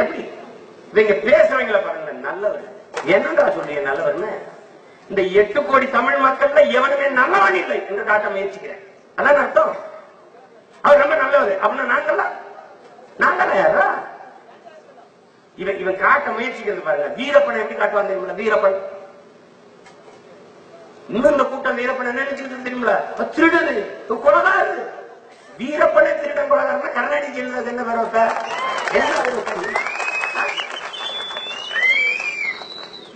எப்படி? இவங்க பேசுறவங்கள பாருங்க நல்லவர். என்னடா சொல்றீங்க நல்லவர்னு? இந்த எட்டு கோடி தமிழ் மக்கள்ல எவனுமே நல்லவன் இல்லை என்று காட்ட முயற்சிக்கிறேன். அதான் அர்த்தம்? அவர் ரொம்ப நல்லவர். அப்படின்னா நாங்களா நாங்களா யாரா இவன் இவன் காட்ட முயற்சிக்கிறது பாருங்க. வீரப்பன் எப்படி காட்டுவாங்க தெரியுமா? வீரப்பன். இன்னும் இந்த கூட்டம் வீரப்பன் என்ன நினைச்சுக்கிட்டு தெரியுமா அவன் திருடனு. இவன் கொலகாரு வீரப்பனே திருடன் கொலகாரன்னா கருணாநிதி என்ன வேற இப்ப? என்ன வேற இப்ப?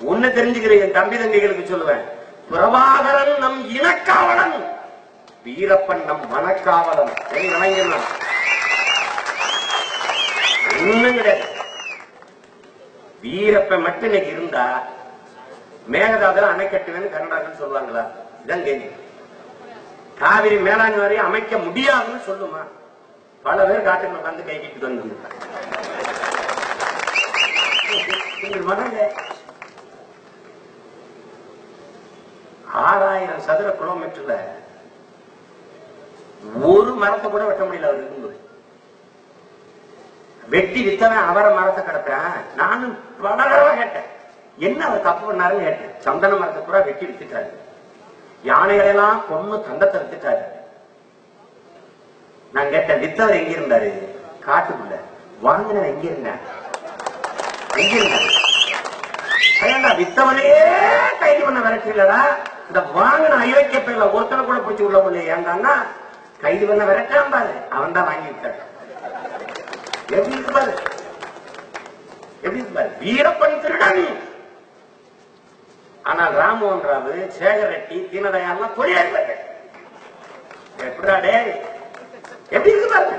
ஒண்ணு தெரிஞ்சுக்கிறேன் என் தம்பி தங்கைகளுக்கு சொல்லுவேன். பிரபாகரன் நம் இனக்காவலன். வீரப்பன் நம் மனக்காவலன். என் ஒண்ணும் கிடையாது. வீரப்பன் மட்டும் இன்னைக்கு இருந்தா மேகதாதுல அணை கட்டுவேன்னு கர்நாடகன் சொல்லுவாங்களா? இதான் கேள்வி. காவிரி மேலாண்மை வரையும் அமைக்க முடியாதுன்னு சொல்லுமா? பல பேர் காட்டுக்குள்ள உட்காந்து கை கிட்டு வந்து ஆறாயிரம் சதுர கிலோமீட்டர்ல ஒரு மரத்தை கூட வெட்ட முடியல அவர் இருக்கும்போது வெட்டி வித்தவன் அவரை மரத்தை கிடப்பேன். நானும் பல தடவை கேட்டேன். என்ன அவர் தப்பு பண்ணாருன்னு கேட்டேன். சந்தன மரத்தை கூட வெட்டி வித்துட்டாரு. யானைகளை எல்லாம் கொன்னு தந்தத்தை வித்துட்டாரு. நான் கேட்டேன் வித்தவர் எங்க இருந்தாரு? காட்டுக்குள்ள. வாங்கினவர் எங்க இருந்தேன்? எங்க இருந்தார் வித்தவனே கைது பண்ண விரட்டலடா இந்த வாங்கின ஐரோக்கிய பையில ஒருத்தனை கூட பிடிச்சி உள்ள முடியல. ஏண்டான்னா கைது பண்ண விரட்டான் பாரு. அவன் தான் வாங்கி எப்படி இருக்கு பாரு? எப்படி இருக்கு பாரு? வீரப்பன் திருடன். ஆனால் ராமோகன் ராவு சேகர் ரெட்டி தீனதயாள்லாம் கொடியாடுவாங்க எப்படா டே எப்படி இருக்கு பாருங்க